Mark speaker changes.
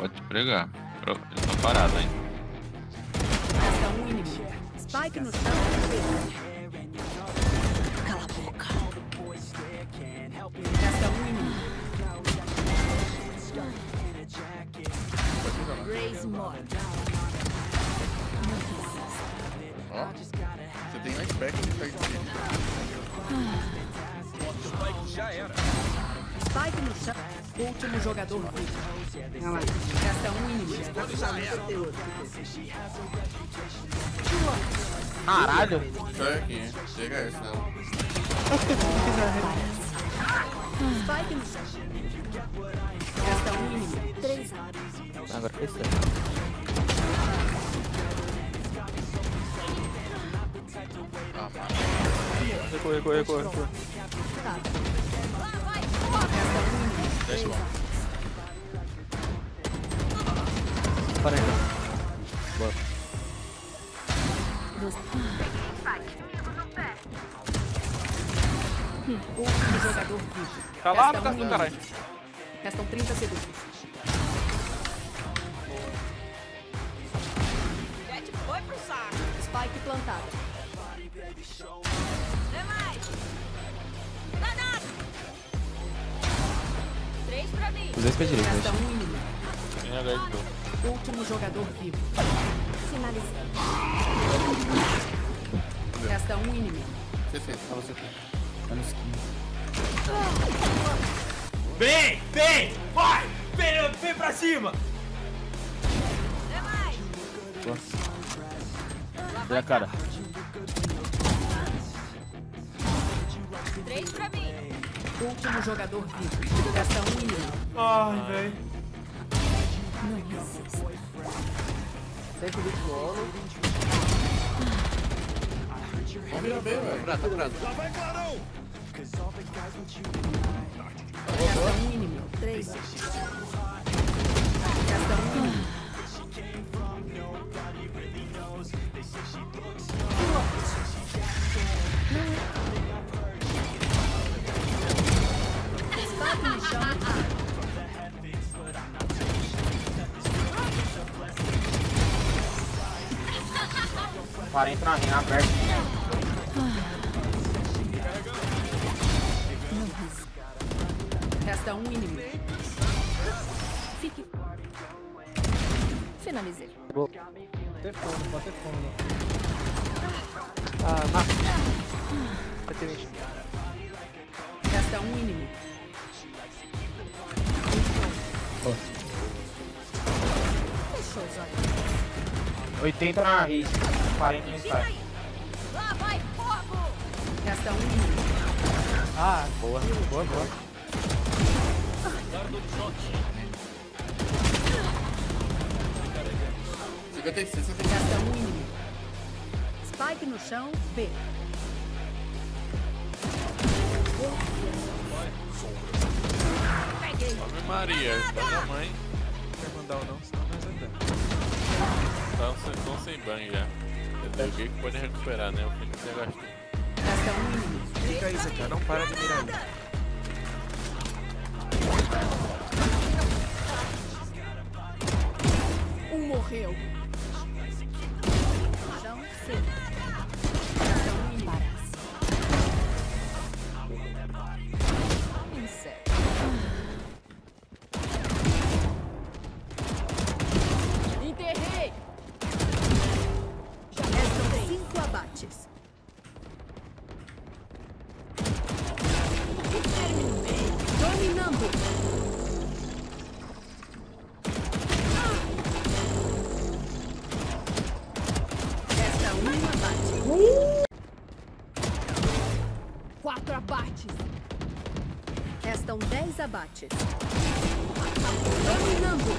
Speaker 1: Pode pregar. Eles estão parados ainda.
Speaker 2: Um inimigo. Spike no chão. Cala a boca. Resta um inimigo. Raise morta.
Speaker 3: Ó. Você tem mais perto de perto dele.
Speaker 2: Spike no chão. Último jogador vivo. Resta um inimigo.
Speaker 4: Caralho.
Speaker 3: Chora aqui. Chega não.
Speaker 2: Spike no chão. Resta um inimigo. Três.
Speaker 4: Agora fez certo. Recuou, recuou, recuou, recuou.
Speaker 1: Bom.
Speaker 4: Para aí. Boa.
Speaker 2: Último jogador vivo.
Speaker 4: Calado,
Speaker 2: Resta um
Speaker 4: cara do caralho.
Speaker 2: Restam 30 segundos.
Speaker 5: Jet foi pro saco.
Speaker 2: Spike plantada.
Speaker 4: Os dois pra direita,
Speaker 2: Resta
Speaker 4: né?
Speaker 2: um inimigo.
Speaker 1: Tem.
Speaker 2: Último jogador vivo. Resta um inimigo.
Speaker 3: Você fez. Pra você.
Speaker 4: Menos 15.
Speaker 6: Vem, vem, vai, vem, vem pra cima.
Speaker 5: É mais.
Speaker 4: Vem a cara.
Speaker 5: Três pra mim.
Speaker 2: Último jogador vivo. Gasta um milhão.
Speaker 6: Ai, velho. Não existe. 120 bolo.
Speaker 3: Vamos virar bem, velho.
Speaker 2: Tá Lá vai, clarão! Gasta um inimigo. Três.
Speaker 4: Para entrar em aberto.
Speaker 2: Resta um inimigo. Fique. Finalizei.
Speaker 4: Ah, na. Vai ter gente.
Speaker 2: Resta um inimigo. Fechou os olhos.
Speaker 4: 80 na rede. 40 no
Speaker 5: aí. Lá vai fogo.
Speaker 2: Resta um.
Speaker 4: Ah, boa. Boa, boa.
Speaker 3: Cinquenta e seis, cinquenta
Speaker 2: Resta um inimigo. Spike no chão. B.
Speaker 1: Ave Maria, tá minha mãe.
Speaker 7: Não quer mandar ou não, senão nós andamos.
Speaker 1: Tá, vocês estão sem banho já. Eu joguei que pode recuperar, né? O fim você gastou.
Speaker 2: Resta um inimigo.
Speaker 7: Fica aí, Zeca, não para de mirar ali.
Speaker 2: Um morreu. Restam 10 abates. Dominando!